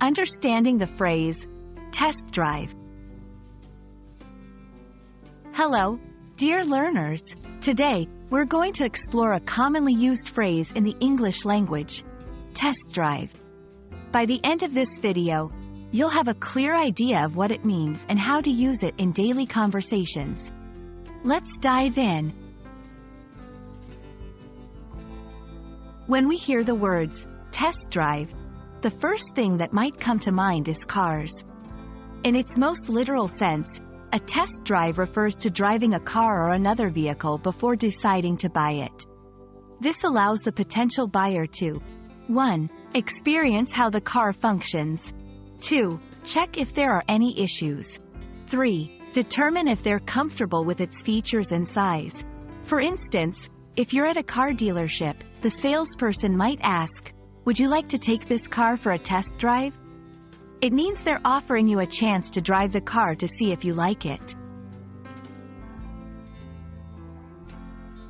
Understanding the phrase, test drive. Hello, dear learners. Today, we're going to explore a commonly used phrase in the English language, test drive. By the end of this video, you'll have a clear idea of what it means and how to use it in daily conversations. Let's dive in. When we hear the words test drive, the first thing that might come to mind is cars. In its most literal sense, a test drive refers to driving a car or another vehicle before deciding to buy it. This allows the potential buyer to 1. Experience how the car functions. 2. Check if there are any issues. 3. Determine if they're comfortable with its features and size. For instance, if you're at a car dealership, the salesperson might ask, would you like to take this car for a test drive? It means they're offering you a chance to drive the car to see if you like it.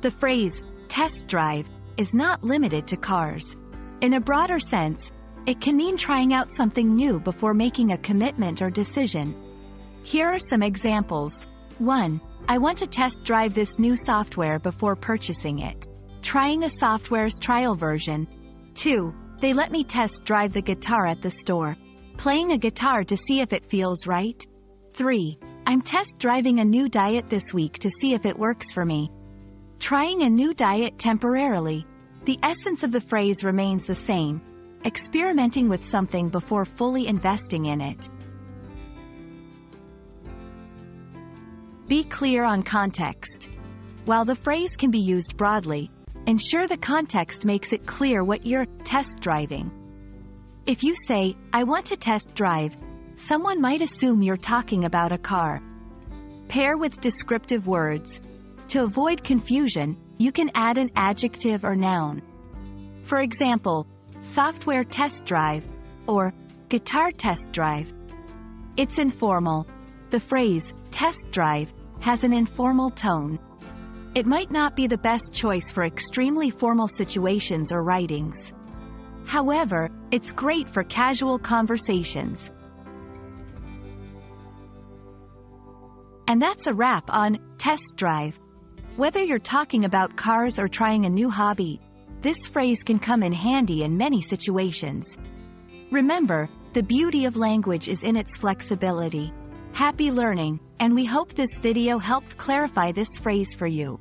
The phrase, test drive, is not limited to cars. In a broader sense, it can mean trying out something new before making a commitment or decision. Here are some examples. 1. I want to test drive this new software before purchasing it. Trying a software's trial version. 2. They let me test drive the guitar at the store. Playing a guitar to see if it feels right. 3. I'm test driving a new diet this week to see if it works for me. Trying a new diet temporarily. The essence of the phrase remains the same. Experimenting with something before fully investing in it. Be clear on context. While the phrase can be used broadly, ensure the context makes it clear what you're test driving. If you say, I want to test drive, someone might assume you're talking about a car. Pair with descriptive words. To avoid confusion, you can add an adjective or noun. For example, software test drive or guitar test drive. It's informal. The phrase test drive has an informal tone. It might not be the best choice for extremely formal situations or writings. However, it's great for casual conversations. And that's a wrap on Test Drive. Whether you're talking about cars or trying a new hobby, this phrase can come in handy in many situations. Remember, the beauty of language is in its flexibility. Happy learning, and we hope this video helped clarify this phrase for you.